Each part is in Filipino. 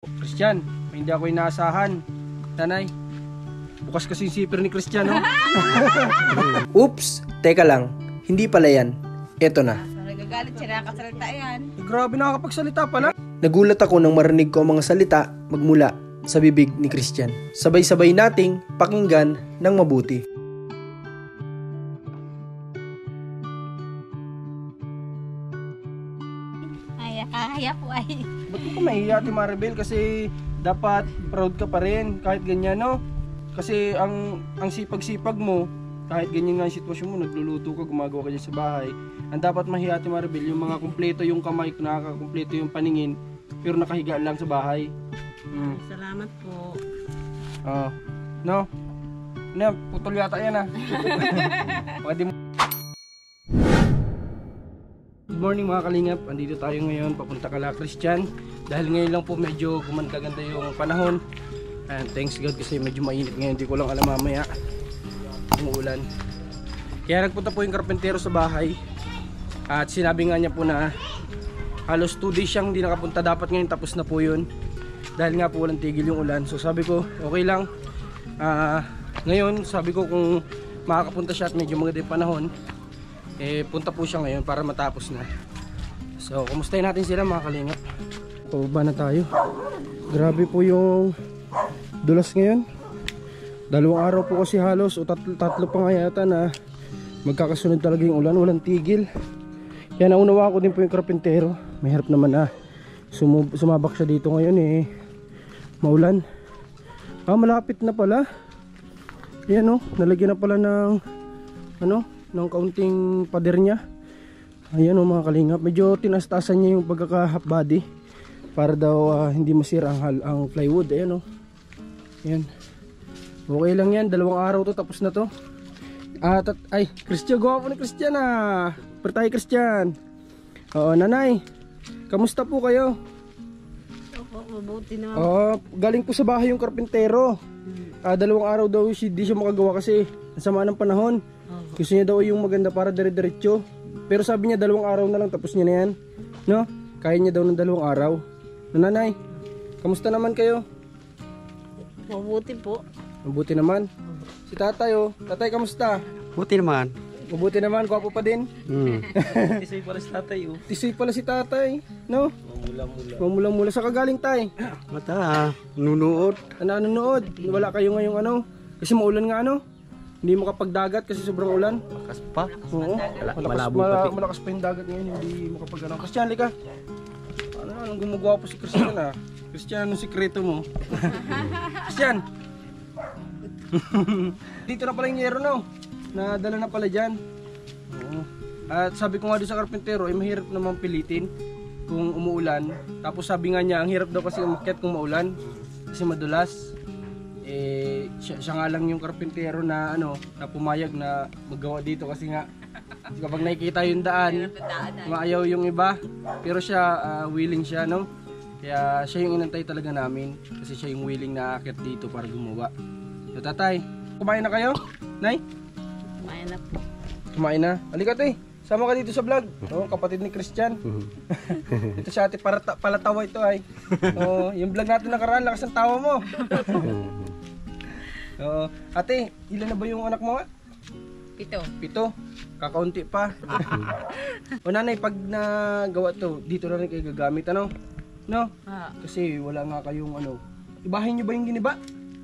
Christian, may hindi ako inaasahan. Tanay, bukas kasi yung zipper ni Christian, no? Oops, teka lang. Hindi pala yan. Eto na. Nagagalit siya, nakasalita yan. Eh, grabe nakakapagsalita pala. Nagulat ako nang marinig ko ang mga salita magmula sa bibig ni Christian. Sabay-sabay nating pakinggan ng mabuti. Ba't ka mahihiya, Ate Maribel? Kasi dapat proud ka pa rin kahit ganyan, no? Kasi ang ang sipag-sipag mo, kahit ganyan nga yung sitwasyon mo, nagluluto ka, gumagawa ka dyan sa bahay, ang dapat mahiya, Ate Maribel, yung mga kumpleto yung kamay, nakakakumpleto yung paningin, pero nakahiga lang sa bahay. Mm. Salamat po. Oo. no? Ano? Putol yata yan ah. Di mo... Good morning mga kalingap. Andito tayo ngayon papunta kala Christian. Dahil ngayon lang po medyo gumanda-ganda yung panahon. And thanks God kasi medyo mainit ngayon. Hindi ko lang alam mamaya. Umuulan. Kaya nagpunta po yung karpentero sa bahay. At sinabi nga niya po na halos 2 days siyang hindi nakapunta. Dapat ngayon tapos na po yun dahil nga po walang tigil yung ulan so sabi ko okay lang Ah, ngayon sabi ko kung makakapunta siya at medyo maganda yung panahon eh punta po siya ngayon para matapos na. So kumustahin natin sila mga kalingap pababa na tayo. Grabe po yung dulas ngayon. Dalawang araw po kasi halos o tatlo, tatlo pa nga yata na magkakasunod talaga yung ulan. Walang tigil. Kaya naunawa ko din po yung karpentero mahirap naman ah. Sumu- sumabak siya dito ngayon eh. Maulan. Ah malapit na pala. Yan oh. Nalagyan na pala ng ano ng kaunting pader niya. Ayan oh mga kalingap. Medyo tinastasan niya yung pagkaka half body para daw ah, hindi masira ang, ang plywood. Ayan oh. Yan okay lang yan. Dalawang araw to tapos na to. Ah tat ay Christian gawa po ni Christian ah. Pertay Christian. Oo nanay. Kamusta po kayo? Opo, mabuti naman. Oo, galing po sa bahay yung karpintero. Ah, dalawang araw daw si di siya makagawa kasi ang sama ng panahon. Gusto niya daw yung maganda para dire-diretso. Pero sabi niya dalawang araw na lang tapos niya na yan. No? Kaya niya daw ng dalawang araw. Nanay, kamusta naman kayo? Mabuti po. Mabuti naman. Si tatay oh. Tatay, kamusta? Buti naman. Mabuti naman, gwapo pa din. Hmm. Tisoy pala si tatay oh. Tisoy pala si tatay. No? Mamula-mula. Mamula-mula. Sa kagaling tay. Mata, nunuot. Ano nanonood? Wala kayo ngayong ano? Kasi maulan nga ano? Hindi makapagdagat kasi sobrang ulan. Makas pa. Oo. Malakas, malabo mala- pati. malakas pa yung dagat ngayon, hindi makapag ano. Christian, lika. Ano, anong gumagawa po si Christian ah? Christian, anong sikreto mo? Christian! Dito na pala yung yero no? Nadala na pala dyan. Oo. At sabi ko nga doon sa karpentero, eh mahirap naman pilitin kung umuulan. Tapos sabi nga niya, ang hirap daw kasi umakyat kung maulan. Kasi madulas. Eh, siya, siya nga lang yung karpentero na ano, na pumayag na magawa dito kasi nga kapag nakikita yung daan, maayaw yung iba. Pero siya, ah, willing siya, no? Kaya siya yung inantay talaga namin kasi siya yung willing na aakyat dito para gumawa. So, tatay, kumain na kayo? Nay? Kumain na po. Kumain na. Halika tay. Sama ka dito sa vlog. Oh, kapatid ni Christian. ito si ate para palatawa ito ay. Oh, yung vlog natin nakaraan, lakas ng tawa mo. Oo. ate, ilan na ba yung anak mo? nga? Pito. Pito. Kakaunti pa. o nanay, pag nagawa to, dito na rin kayo gagamit, ano? No? Ah, Kasi wala nga kayong ano. Ibahin nyo ba yung giniba?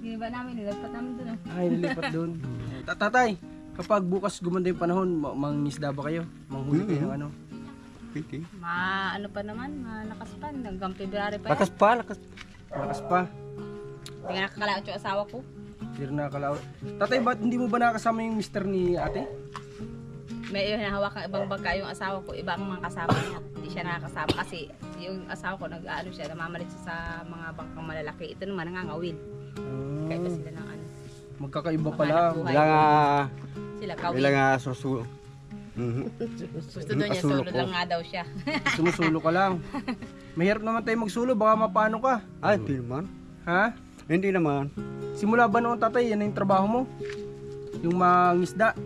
giniba namin, nilagpat namin doon. ah. Ay, nilipat doon. Tatay, kapag bukas gumanda yung panahon, ma- mangingisda ba kayo? Manghuli kayo ng ano? Piti. Ma, ano pa naman, malakas pa. Hanggang February pa yan. Lakas pa, lakas. Malakas pa. Hindi nga nakakalaot yung asawa ko. Hindi rin nakakalaot. Tatay, ba't hindi mo ba nakasama yung mister ni ate? May hinahawakan ibang bangka yung asawa ko, ibang mga kasama niya. Hindi siya nakakasama kasi yung asawa ko nag-ano siya, namamalit siya sa mga bangkang malalaki. Ito naman nangangawin. Kaya pa sila ng ano. Magkakaiba pala. Wala nga, Sila kawin. wala nga susu. Mhm. Gusto doon niya, solo lang nga daw siya. Sumusulo ka lang. Mahirap naman tayo magsulo, baka mapano ka. Ay, hindi naman. Ha? Hindi naman. Simula ba noon tatay, yan na yung trabaho mo? Yung mangisda.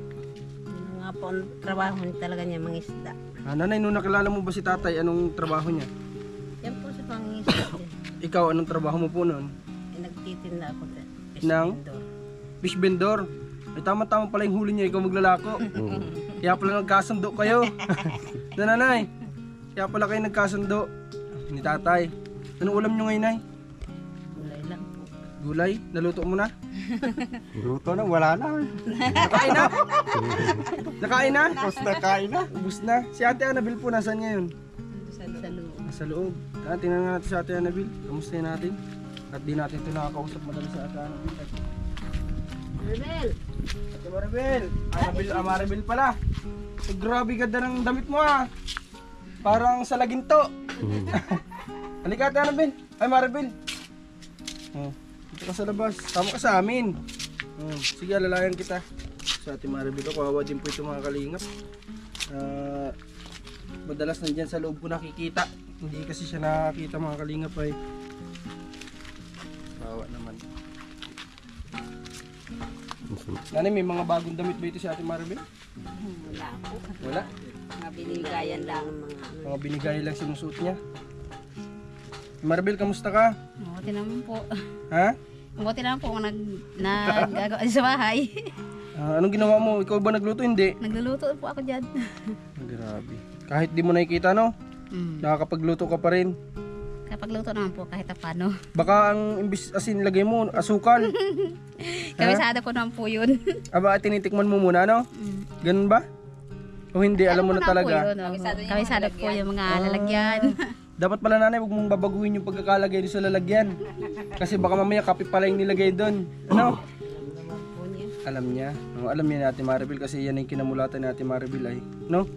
Yung nga po ang trabaho niya talaga niya, mangisda. Ah, nanay, nung nakilala mo ba si tatay, anong trabaho niya? Yan po sa pangingisda. Eh Ikaw, anong trabaho mo po noon? Eh, Nagtitinda ako. Nang? Fish vendor. Ay tama-tama pala yung huli niya, ikaw maglalako. Kaya pala nagkasundo kayo. na nanay. Kaya pala kayo nagkasundo. Ni tatay. Anong ulam nyo ngayon, nay? Gulay? Naluto mo na? Luto na, wala na. Nakain na? Nakain na? Tapos nakain na. Ubus na. Si ate Annabel po, nasaan niya yun? Sa, sa loob. Nasa loob. Ah, tingnan nga natin si ate Annabel. Kamusta natin? At di natin ito nakakausap madalas sa ate Annabel. Rebel! Ate Maribel. Annabel, ah, Maribel pala. Eh, grabe ganda ng damit mo ah. Parang sa laginto. Halika ate Annabel. Ay Maribel. Oh, dito ka sa labas. Tama ka sa amin. Oh, sige, alalayan kita. Sa ate Maribel kawawa din po ito mga kalingap. Ah, madalas nandyan sa loob ko nakikita. Hindi kasi siya nakakita mga kalingap ay. Kawawa naman. Nanay, may mga bagong damit ba ito si ate Maribel? Wala po. Wala. Mga binigayan lang ang mga ano. Mga binigay lang sinusuot niya. Maribel, kamusta ka? Mabuti naman po. Ha? Mabuti naman po kung nag, nagagawa sa bahay. Ah, anong ginawa mo? Ikaw ba nagluto? Hindi. Nagluluto po ako dyan. Grabe. Kahit di mo nakikita, no? Mm. Nakakapagluto ka pa rin. Kapag luto naman po kahit paano. Baka ang imbis asin lagay mo, asukal. Kabisado ko naman po yun. Aba, tinitikman mo muna, no? Mm. Ganun ba? O hindi, alam mo na talaga. Kabisado po yung mga lalagyan. Dapat pala nanay, huwag mong babaguhin yung pagkakalagay doon sa lalagyan. Kasi baka mamaya kape pala yung nilagay doon. Ano? Alam niya. No, alam niya natin Maribel kasi yan yung kinamulatan natin Maribel ay. No?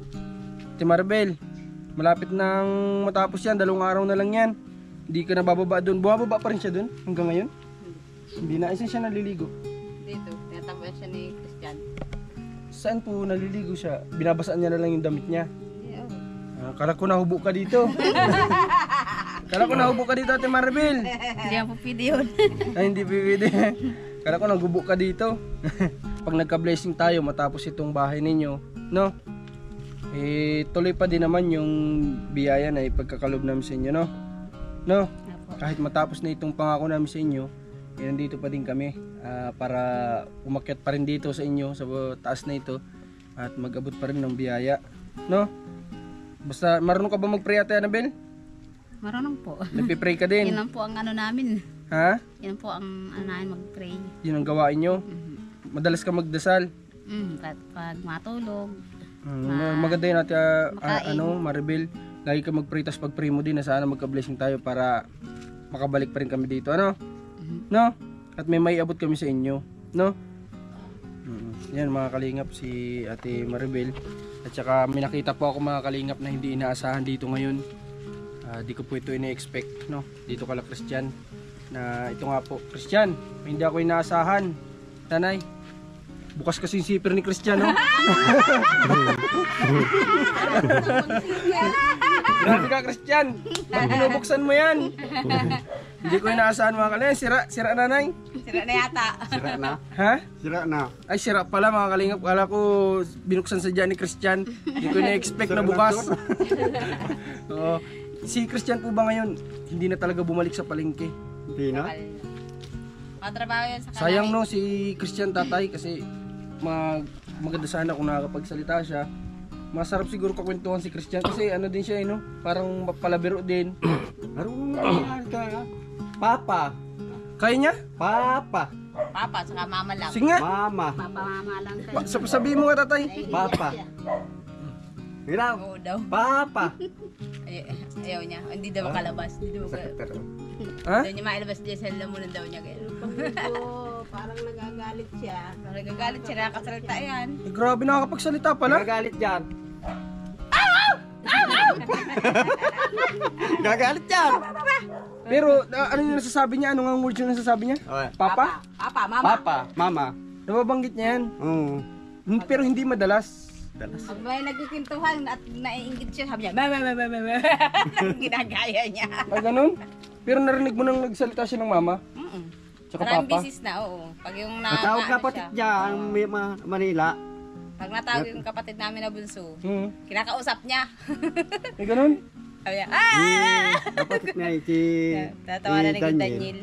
Ate Maribel, malapit nang matapos yan. Dalawang araw na lang yan. Hindi ka na bababa doon. Bumababa pa rin siya doon hanggang ngayon. Hindi na. Isa siya naliligo. Dito, tinatapuan siya ni Christian. Saan po naliligo siya? Binabasaan niya na lang yung damit niya. Ah, kala ko nahubo ka dito. kala ko nahubo ka dito, Ate Maribel. Hindi po pwede yun. Ay, hindi pwede. Kala ko nagubo ka dito. Pag nagka-blessing tayo matapos itong bahay ninyo, no? Eh, tuloy pa din naman yung biyaya na ipagkakalob namin sa inyo, no? No? Kahit matapos na itong pangako namin sa inyo, eh, nandito pa din kami ah, para umakyat pa rin dito sa inyo, sa taas na ito, at mag-abot pa rin ng biyaya, no? Basta, marunong ka ba mag-pray, Ate Annabel? Marunong po. Nagpipray ka Yan din, lang po ang ano namin. ha? Yan po ang ano namin mag-pray. Yun ang gawain nyo. Mhm. Madalas ka magdasal. Mm, pag, pag matulog. Mm, Ma- maganda yun ate, ah, makain. ano, Maribel. Lagi ka mag-pray, tas pag-pray mo din na sana magka-blessing tayo para makabalik pa rin kami dito, ano? Mhm. No? At may may abot kami sa inyo, no? Mm, yan mga kalingap si ate Maribel. At saka may nakita po ako mga kalingap na hindi inaasahan dito ngayon. Ah, di ko po ito ina-expect, no? Dito kala Christian. Na ito nga po, Christian, hindi ako inaasahan. Tanay, bukas kasi yung zipper ni Christian, no? Grabe ka, Christian. Pag binubuksan mo yan. Hindi ko inaasahan mga kalingap. Sira, sira nanay. Sira na yata. Sira na. Ha? Sira na. Ay, sira pala mga kalingap. Kala ko binuksan sa dyan ni Christian. Hindi ko na-expect na bukas. Oo. Si Christian po ba ngayon, hindi na talaga bumalik sa palengke? Hindi na. Matrabaho yan sa kanay. Sayang no, si Christian tatay kasi mag, maganda sana kung nakakapagsalita siya. Masarap siguro kakwentuhan si Christian kasi ano din siya, eh, no? parang palabiro din. Ka? Papa. Kaya niya? Papa. Papa, saka mama lang. Sige nga. Mama. Papa, mama lang kayo. Pa- sab- sabihin mo nga tatay. Papa. Hilaw. Oo daw. Papa. Ay, ayaw niya. Hindi daw makalabas. Hindi daw Sakit makalabas. Ha? Daw niya mailabas dyan sa lamunan daw niya. Ganun. parang nagagalit siya. Nagagalit siya, nakakasalita yan. Eh, grabe nakakapagsalita pala. Nagagalit yan. Gagalit yan. Pero ah, ano yung nasasabi niya? Ano nga ang words yung nasasabi niya? Okay. Papa? Papa, mama. Papa. Mama. Nababanggit niya yan. Oo. Hmm, Pero hindi madalas. Dalas. Pag may nagkikintuhan at naiingit siya, sabi niya, mama, mama, mama. Ginagaya niya. Ay, ganun? Pero narinig mo nang nagsalita siya ng mama? Mm-mm. Tsaka Maraming papa? bisis na, oo. Pag yung na, Natawag na- ano kapatid siya, dyan, may ma- Manila. Pag natawag yung kapatid namin na bunso, Hmm. kinakausap niya. Ay, ganun? Sabi niya, ah! Nga eh, si... Tatawa na ni Daniel.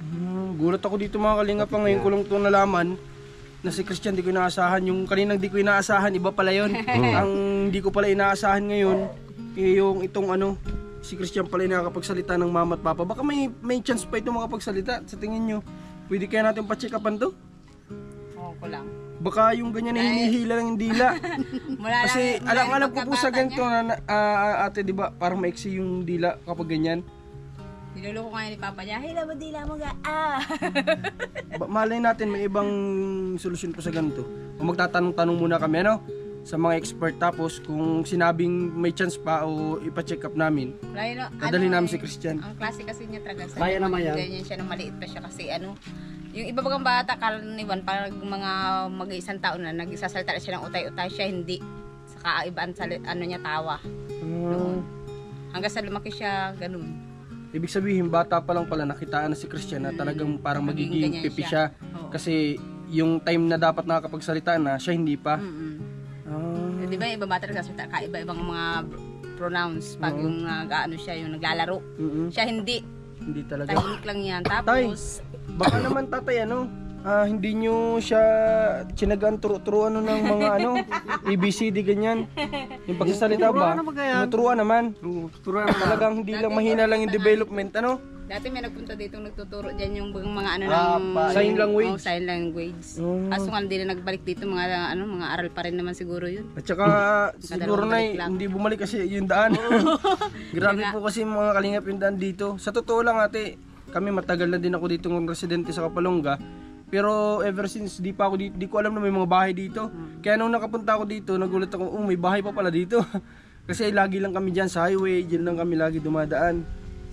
Hmm, gulat ako dito mga kalingap pa ngayon ko lang ito nalaman na si Christian di ko inaasahan. Yung kaninang di ko inaasahan, iba pala yon. Ang di ko pala inaasahan ngayon, eh, yung itong ano, si Christian pala yung nakakapagsalita ng mama at papa. Baka may may chance pa ito makapagsalita sa tingin nyo. Pwede kaya natin pa-check upan to? Oo ko lang. Baka yung ganyan na hinihila ng dila. Mula Kasi alam alam ko po sa ganito na, na ah, ate, di ba, parang maiksi yung dila kapag ganyan. niya, Niluloko nga ni Papa niya, hila mo dila mo ga, ah! Ba- malay natin may ibang solusyon po sa ganito. Kung magtatanong-tanong muna kami ano sa mga expert tapos kung sinabing may chance pa o ipa-check up namin, Wala yun, ano, dadali namin eh, si Christian. Ang klase kasi niya talaga sa Kaya naman yan. Ganyan siya nung maliit pa siya kasi ano, yung iba bagang bata karaniwan parang mga mag-isang taon na nagsasalita na siya ng utay-utay siya hindi sa kaibaan sa ano niya tawa. Ah, Hanggang sa lumaki siya ganun. ibig sabihin bata pa lang pala nakitaan na si Christian na talagang parang magiging ganyan pipi siya. siya. Oo. Kasi yung time na dapat nakakapagsalita na, siya hindi pa. Mm-mm. Ah, Di ba iba bata nagsasalita kaiba-ibang mga pronouns pag yung nag-ano siya yung naglalaro. mm-mm, Siya hindi. Hindi talaga. Tahimik lang yan. Tapos, Baka naman tatay ano, ah, hindi nyo siya sinagan turo ano ng mga ano, ABCD ganyan. Yung pagsasalita ba? Turuan naman kaya. Turuan naman. Oo, turuan na. Talagang hindi lang mahina lang yung development ano. Dati may nagpunta dito nagtuturo dyan yung mga ano Ah, ng pa- Sign language. Oh, sign language. Oh. Kaso nga hindi na nagbalik dito mga ano mga aral pa rin naman siguro yun. At saka siguro na balik lang. hindi bumalik kasi yung daan. Grabe po kasi mga kalingap yung daan dito. Sa totoo lang ate, kami matagal na din ako dito ng residente sa Kapalongga. Pero ever since di pa ako dito, di ko alam na may mga bahay dito. Kaya nung nakapunta ako dito, nagulat ako, oh may bahay pa pala dito. kasi lagi lang kami diyan sa highway, diyan lang kami lagi dumadaan.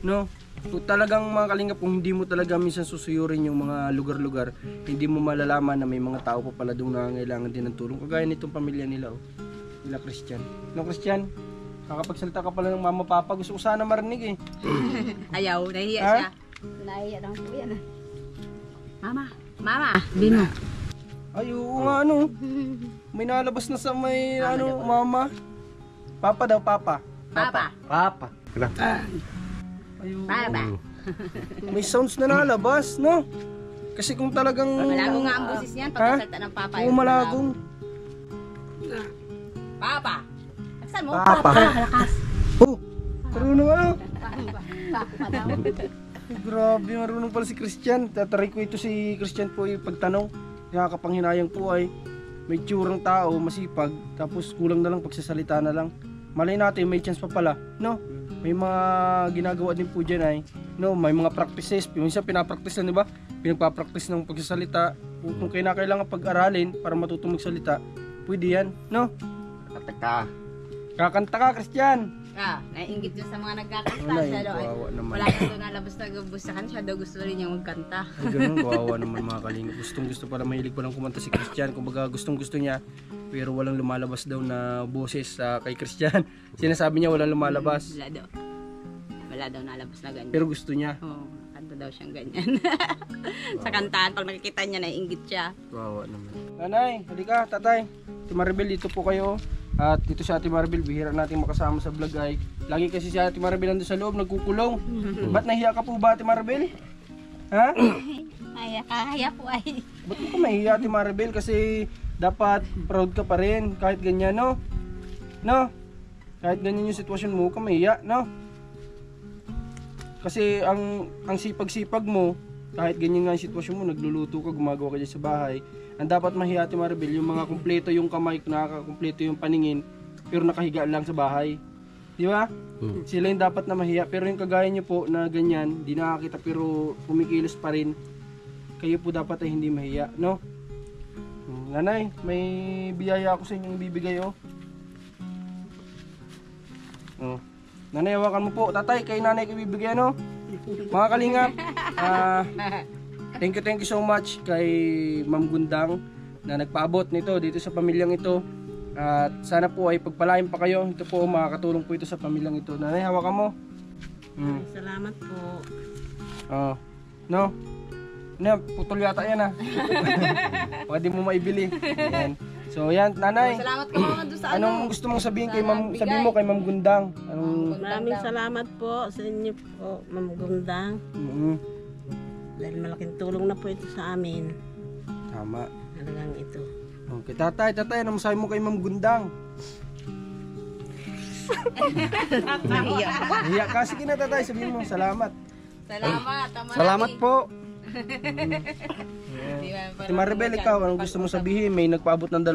No? Kung talagang mga kalingap, kung hindi mo talaga minsan susuyurin yung mga lugar-lugar, hindi mo malalaman na may mga tao pa pala doon na nangangailangan din ng tulong. Kagaya nitong pamilya nila, oh. Nila Christian. No, Christian? Kakapagsalita ka pala ng mama papa, gusto ko sana marinig eh. Ayaw, nahiya Ha? siya. Nahiya lang po yan. ah. Mama, mama, bino. Ay, oo nga ano. May nalabas na sa may ano, mama. Papa daw, papa. Papa, Papa. Ay, oo. papa. May sounds na nalabas, no? Kasi kung talagang... Malago nga ang boses niyan pag kasalta ng papa. Oo, malagong. Papa. Saan mo? Papa. Lakas. Oh, marunong ano? Papa daw. Grabe, marunong pala si Christian. Tataray ko ito si Christian po yung pagtanong. Nakakapanghinayang po ay may tsurang tao, masipag, tapos kulang na lang pagsasalita na lang. Malay natin, may chance pa pala, no? May mga ginagawa din po dyan ay, no, may mga practices. Minsan pinapractice lang, di ba? Pinagpapractice ng pagsasalita. Kung kailangan pag-aralin para matutong magsalita, pwede yan, no? Kataka. Kakanta ka, Christian! Ah, naiingit dyan sa mga nagkakanta. Wala, Siya daw, kawawa naman. wala na daw nalabas na gabos sa kanya. Siya daw gusto rin niya magkanta. Ay, ganun, kawawa naman mga kalingap. Gustong gusto pala, mahilig palang kumanta si Christian. Kumbaga, gustong gusto niya, pero walang lumalabas daw na boses sa kay Christian. Sinasabi niya walang lumalabas, Wala daw. Wala daw nalabas na ganyan. pero gusto niya. Oo, kanta daw siyang ganyan. sa kantahan, pag nakikita niya, naiingit siya. Kawawa naman. Nanay, halika, tatay. Si Maribel, dito po kayo. At dito si Ate Maribel, bihira natin makasama sa vlog ay. Lagi kasi si Ate Maribel nandun sa loob, nagkukulong. Ba't nahiya ka po ba, Ate Maribel? Ha? Ay, kaya po ay. Ba't mo ka mahiya, Ate Maribel? Kasi dapat proud ka pa rin kahit ganyan, no? No? Kahit ganyan yung sitwasyon mo, ka mahiya, no? Kasi ang ang sipag-sipag mo, kahit ganyan nga yung sitwasyon mo, nagluluto ka, gumagawa ka dyan sa bahay, ang dapat mahiya, Ate Maribel, yung mga kumpleto yung kamay, nakakakumpleto yung paningin, pero nakahiga lang sa bahay. Di ba? Sila yung dapat na mahiya. Pero yung kagaya nyo po na ganyan, di nakakita pero kumikilos pa rin, kayo po dapat ay hindi mahiya, no? Hmm, Nanay, may biyaya ako sa inyong bibigay, oh. Oh. Nanay, hawakan mo po. Tatay, kay nanay ko bibigay, no? Mga kalingap, ah, thank you, thank you so much kay Ma'am Gundang na nagpaabot nito dito sa pamilyang ito. At sana po ay pagpalain pa kayo. Ito po, makakatulong po ito sa pamilyang ito. Nanay, hawakan mo. Hmm. Salamat po. Oh. No? Ano, putol yata yan ah. Di mo maibili. Ayan. So yan, nanay. Salamat ka mga doon sa ano. Anong gusto mong sabihin kay Ma'am, sabihin mo kay Ma'am Gundang? Anong Maraming salamat po sa inyo po, Ma'am Gundang. Mm, Dahil malaking tulong na po ito sa amin. tama. Talagang ito. Okay, tatay, tatay, ano masabi mo kay Ma'am Gundang? Nahiya. Hiya ka, sige na tatay, sabihin mo, salamat. Salamat. Salamat po. Di ba, Si parang Maribel, ikaw, anong gusto mo sabihin? May nagpaabot ng 2,000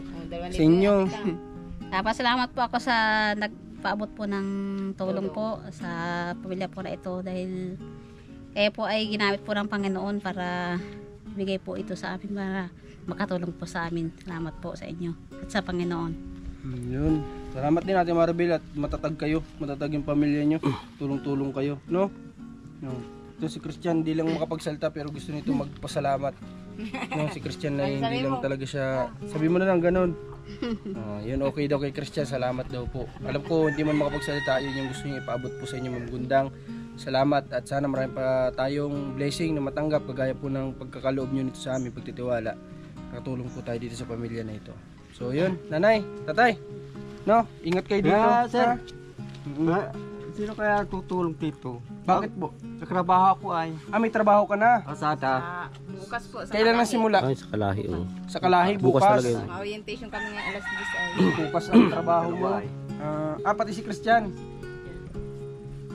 Oh, dalawang sa libo inyo. yan, ito. Napasalamat po ako sa nagpaabot po ng tulong po sa pamilya po na ito dahil kayo po ay ginamit po ng Panginoon para bigay po ito sa amin para makatulong po sa amin. Salamat po sa inyo at sa Panginoon. Yun. Salamat din natin Maribel at matatag kayo, matatag yung pamilya nyo. Tulong-tulong kayo, no? no. Ito si Christian, di lang makapagsalta pero gusto nito magpasalamat. No, si Christian na hindi lang talaga siya. Sabi mo na lang ganun. Ah, yun okay daw kay Christian, salamat daw po. Alam ko hindi man makapagsalita, yun yung gusto niya ipaabot po sa inyo Ma'am Gundang. Salamat at sana marami pa tayong blessing na matanggap kagaya po ng pagkakaloob nyo nito sa amin, pagtitiwala. Katulong po tayo dito sa pamilya na ito. So yun, nanay, tatay. No, ingat kayo dito. Yeah, sir. ha? Sino kaya tutulong dito? Bakit po? Sa trabaho ako ay Ah, may trabaho ka na. kasada. Ah, bukas po. Sa Kailan na simula? Ay, sa kalahi, oh. Sa Kalahi, bukas. Ma-orientation kami ngayon alas 10 ay. Bukas ang trabaho mo. Ah, ah, pati si Christian.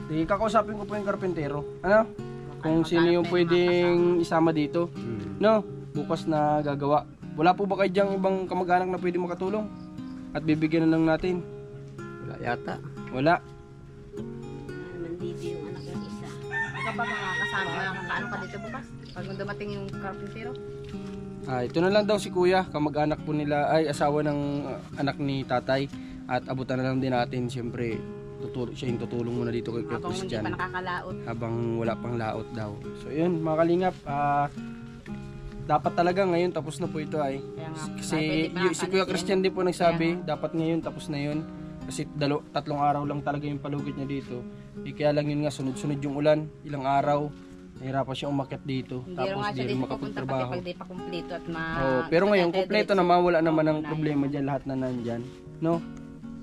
Di, kakausapin ko po yung karpentero. Ano? Kung sino yung pwedeng isama dito. No? Bukas na gagawa. Wala po ba kayo diyang ibang kamag-anak na pwede makatulong? At bibigyan na lang natin. Wala yata. Wala. Pa mga kasama, makakaano ka dito bukas? Pag dumating yung karpintero. Ah, ito na lang daw si Kuya, kamag-anak po nila, ay asawa ng ah, anak ni tatay. At abutan na lang din natin, siyempre, tutul siya yung tutulong muna dito kay Kuya Habang hindi Christian. pa nakakalaot. habang wala pang laot daw. So yun, mga kalingap, ah, dapat talaga ngayon tapos na po ito ay. Kaya nga, Kasi pwede pa y- si Kuya nakakalis Christian din po nagsabi, dapat ngayon tapos na yun. Kasi dalo, tatlong araw lang talaga yung palugit niya dito. Eh, kaya lang yun nga, sunod-sunod yung ulan, ilang araw, nahirapan siya umakyat dito. Hindi tapos di rin makapagtrabaho. pag di pa kumpleto at ma... Oh, pero ngayon, Kaya kompleto diretso. naman, wala naman ang Oo, problema dyan, lahat na nandyan. No?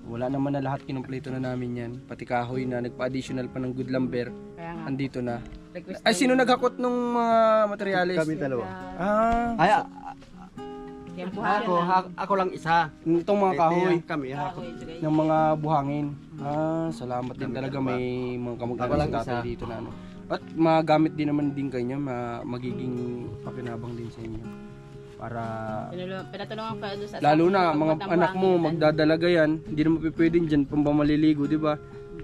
Wala naman na lahat, kinumpleto na namin yan. Pati kahoy na, nagpa-additional pa ng good lumber, Kaya nga, andito na. request Ay, sino naghakot nung mga materyales? Kami dalawa. Ah, Ay, Yan ako, ha- ako lang isa. itong mga kahoy Kami, ha? ng mga buhangin. Ah, salamat din talaga may mga kamag-anak lang sa tatay dito na ano. At magamit din naman din kayo ma magiging pakinabang din sa inyo. Para Pinatulungan ko doon sa... lalo na mga anak mo magdadalaga yan, hindi naman pwedeng diyan pambamaliligo, di ba?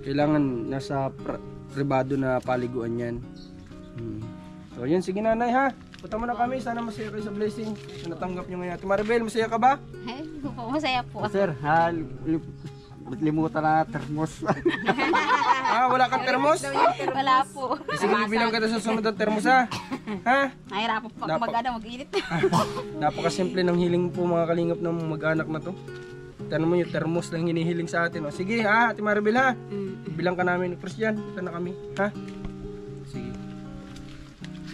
Kailangan nasa pr- pribado na paliguan yan. Hmm. So yun, sige nanay ha. Punta mo na kami, sana masaya kayo sa blessing na natanggap nyo ngayon. Maribel, masaya ka ba? Ay, masaya po. Sir, ha, li- limutan na termos. Ah, wala kang termos? Wala po. Sige, bibilang ka na sa sunod ng termos ha. Ha? Nahirapan po ako mag-ano, mag-init. Napakasimple ng hiling po mga kalingap ng mag-anak na to. Tanong mo yung termos lang hinihiling sa atin. O, sige ha, Ate Maribel ha. Bilang ka namin ni Christian. Punta na kami. Ha?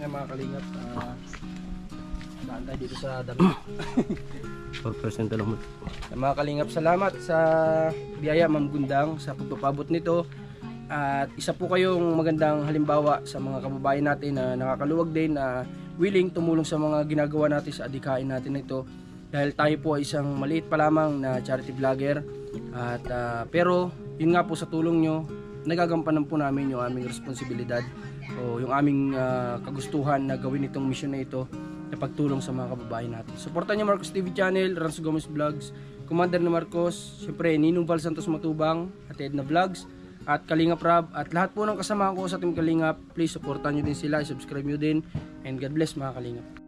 Yan mga kalingap. ah, daan tayo dito sa dami. 4% lang mo. Sa mga kalingap, salamat sa biyaya Ma'am Gundang sa pagpapabot nito. At isa po kayong magandang halimbawa sa mga kababayan natin na nakakaluwag din na willing tumulong sa mga ginagawa natin sa adikain natin na ito. Dahil tayo po ay isang maliit pa lamang na charity vlogger. At ah, pero yun nga po sa tulong nyo, nagagampanan po namin yung aming responsibilidad o yung aming ah, kagustuhan na gawin itong mission na ito na pagtulong sa mga kababayan natin. Suportan niyo Marcos TV Channel, Rans Gomez Vlogs, Commander na Marcos, syempre Ninong Val Santos Matubang, at Edna Vlogs, at Kalingap Rab, at lahat po ng kasama ko sa Team Kalingap, please supportan niyo din sila, subscribe niyo din, and God bless mga Kalingap.